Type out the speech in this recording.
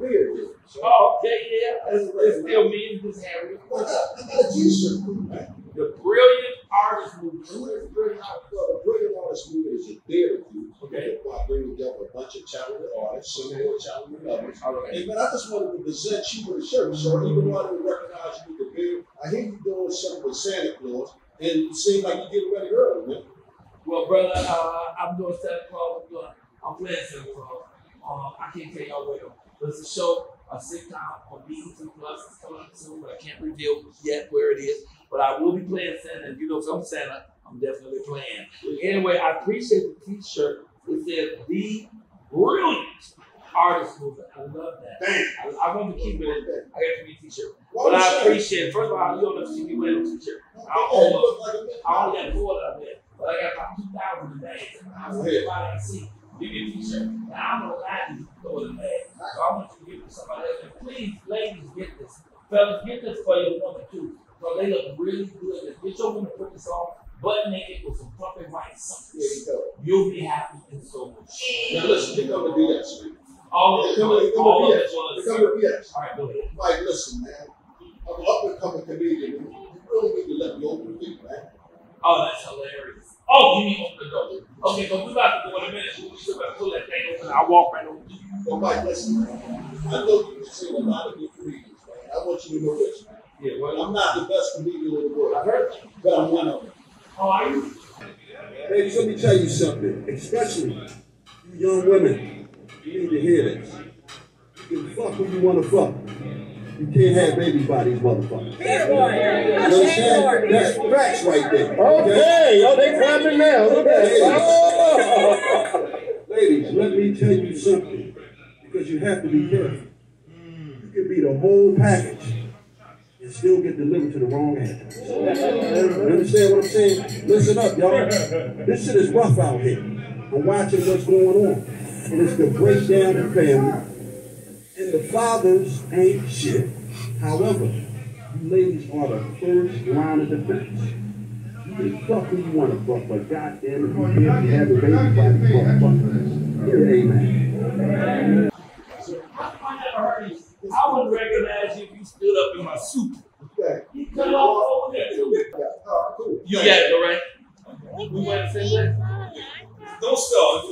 beard. So, Oh, okay, yeah. It's, it's still me and this Harry. I got, a t-shirt for you, man. The Brilliant Artist Movement. Who is brilliant artist? Well, the brilliant artist movement is a you. Okay. By bringing together a bunch of talented artists, some more talented others. All right. Hey man, I just wanted to present you with a shirt. So even though I didn't recognize you with the beard, I hear you doing something with Santa Claus, and it seems like you're getting ready early, man. Well, brother, uh, I'm doing Santa Claus. I'm playing Santa Claus. Uh, I can't tell y'all where though. But it's a show, a sitcom on BET Plus. It's coming up soon, but I can't reveal yet where it is. But I will be playing Santa. And you know, if I'm Santa, I'm definitely playing. Anyway, I appreciate the T-shirt. It says the brilliant artist movement. I love that. Thank I, I want to keep it in there. I got to be a T-shirt. Why But I appreciate it. First of all, you don't have to see me wearing a T-shirt. I Yeah, don't you look like a man. I only got four of them but I got about 2,000 today. I want everybody to see. Give me a t-shirt. Now, I'm going to lie to you, throw it in the bag. So I want you to give it to somebody else. And please, ladies, get this. Fellas, get this for your woman, too. So they look really good. Get your woman to put this on, butt naked with some pumpkin rice. There you go. You'll be happy and so much. Now listen, here come the BS, man. All of come here come all the of it BS. Come the BS. All right, go ahead. Mike, listen, man. I'm an up and coming comedian. You really need to let me open the feet, man. Oh, that's hilarious. Oh, you mean open the door. Okay, but we're about to go in a minute. We still got to pull that thing. I'll walk right over to you. Well, Mike, listen. I know you've seen a lot of good comedians, man. I want you to know this. Yeah, well, I'm not the best comedian in the world, I've heard that. but I'm one of them. Oh, are you? Ladies, let me tell you something, especially you young women. You need to hear this. You can fuck who you want to fuck. You can't have babies by these motherfuckers. Here, boy. You understand? That's facts right there. Okay, oh, they clapping now. Look oh at it. Oh. Ladies, let tell you something, because you have to be careful. You can be the whole package and still get delivered to the wrong address. You understand what I'm saying? Listen up, y'all. This shit is rough out here. I'm watching what's going on. And it's the breakdown of family. And the fathers ain't shit. However, you ladies are the first line of defense. You can fuck who you want to fuck, but goddamn it, you can't Amen. I would recognize you if you stood up in my suit. Okay. You Right, it, all right? Don't stop.